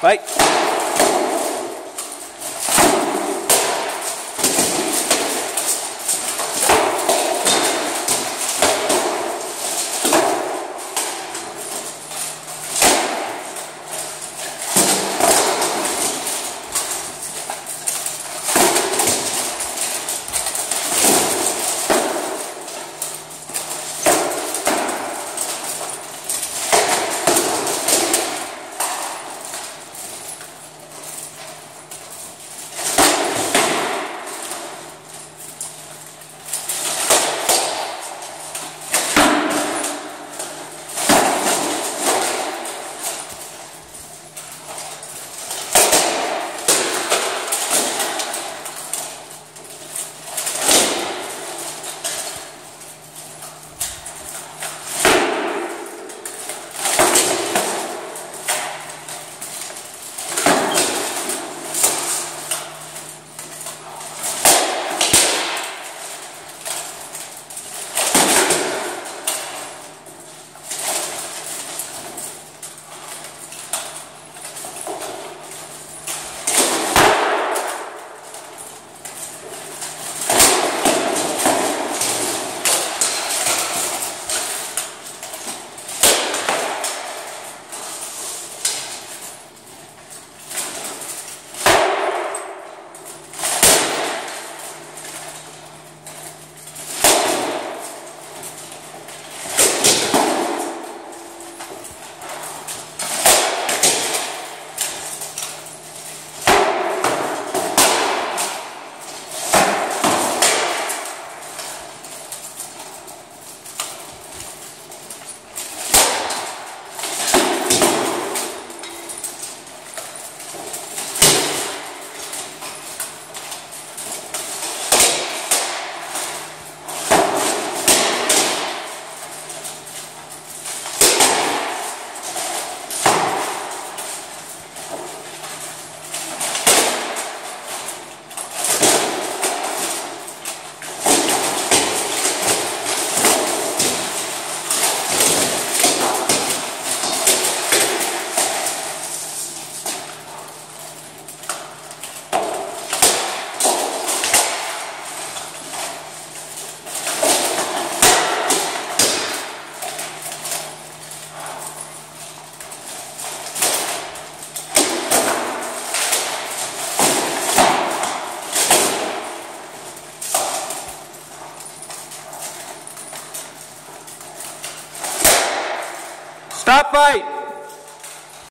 Fight. Fight.